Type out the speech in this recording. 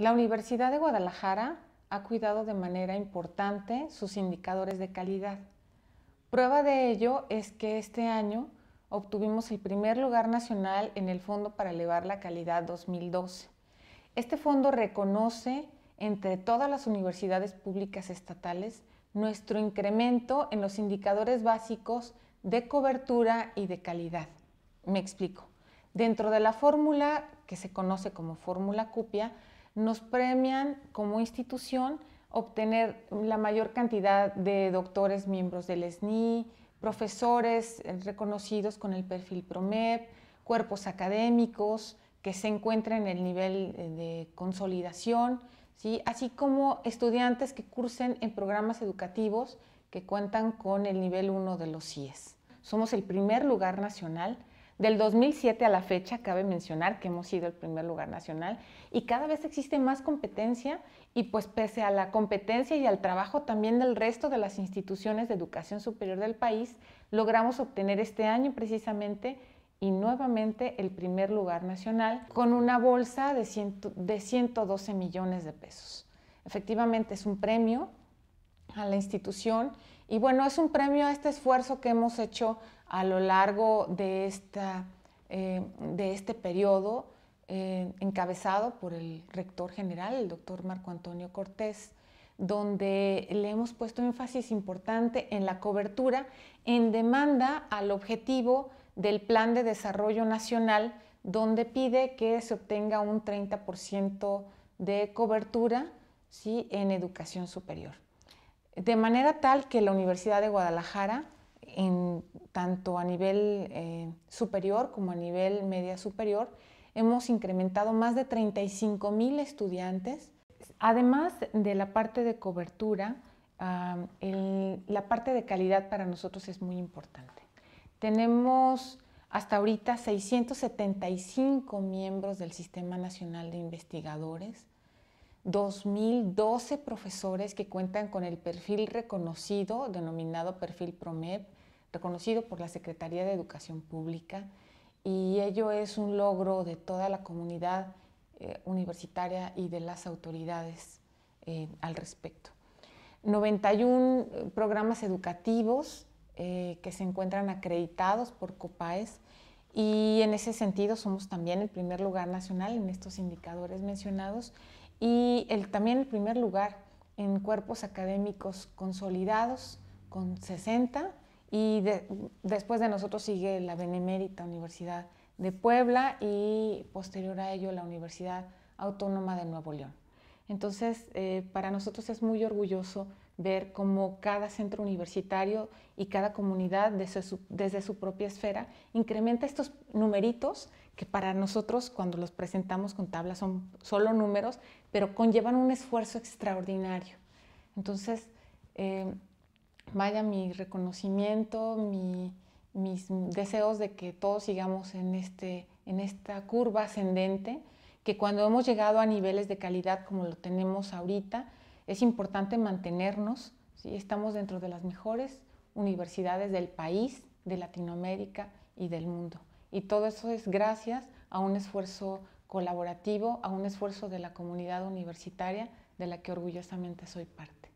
La Universidad de Guadalajara ha cuidado de manera importante sus indicadores de calidad. Prueba de ello es que este año obtuvimos el primer lugar nacional en el Fondo para Elevar la Calidad 2012. Este fondo reconoce entre todas las universidades públicas estatales nuestro incremento en los indicadores básicos de cobertura y de calidad. Me explico. Dentro de la fórmula que se conoce como fórmula CUPIA, nos premian como institución obtener la mayor cantidad de doctores miembros del SNI, profesores eh, reconocidos con el perfil PROMEP, cuerpos académicos que se encuentren en el nivel eh, de consolidación, ¿sí? así como estudiantes que cursen en programas educativos que cuentan con el nivel 1 de los CIES. Somos el primer lugar nacional del 2007 a la fecha, cabe mencionar que hemos sido el primer lugar nacional y cada vez existe más competencia y pues pese a la competencia y al trabajo también del resto de las instituciones de educación superior del país, logramos obtener este año precisamente y nuevamente el primer lugar nacional con una bolsa de, de 112 millones de pesos. Efectivamente es un premio a la institución y bueno, es un premio a este esfuerzo que hemos hecho a lo largo de, esta, eh, de este periodo eh, encabezado por el rector general, el doctor Marco Antonio Cortés, donde le hemos puesto énfasis importante en la cobertura en demanda al objetivo del Plan de Desarrollo Nacional, donde pide que se obtenga un 30% de cobertura ¿sí? en educación superior. De manera tal que la Universidad de Guadalajara en, tanto a nivel eh, superior como a nivel media superior, hemos incrementado más de 35 mil estudiantes. Además de la parte de cobertura, la parte de calidad para nosotros es muy importante. Tenemos hasta ahorita 675 miembros del Sistema Nacional de Investigadores, 2.012 profesores que cuentan con el perfil reconocido, denominado perfil PROMEP, reconocido por la Secretaría de Educación Pública, y ello es un logro de toda la comunidad eh, universitaria y de las autoridades eh, al respecto. 91 eh, programas educativos que se encuentran acreditados por COPAES y en ese sentido somos también el primer lugar nacional en estos indicadores mencionados y también el primer lugar en cuerpos académicos consolidados con 60 y después de nosotros sigue la Benemérita Universidad de Puebla y posterior a ello la Universidad Autónoma de Nuevo León. Entonces, eh, para nosotros es muy orgulloso ver cómo cada centro universitario y cada comunidad desde su, desde su, propia esfera incrementa estos numeritos que para nosotros cuando los presentamos con tablas son solo números, pero conllevan un esfuerzo extraordinario. Entonces, eh, vaya mi reconocimiento, mis deseos de que todos sigamos en, este, en esta curva ascendente, que cuando hemos llegado a niveles de calidad como lo tenemos ahorita, es importante mantenernos, ¿sí? estamos dentro de las mejores universidades del país, de Latinoamérica y del mundo. Y todo eso es gracias a un esfuerzo colaborativo, a un esfuerzo de la comunidad universitaria de la que orgullosamente soy parte.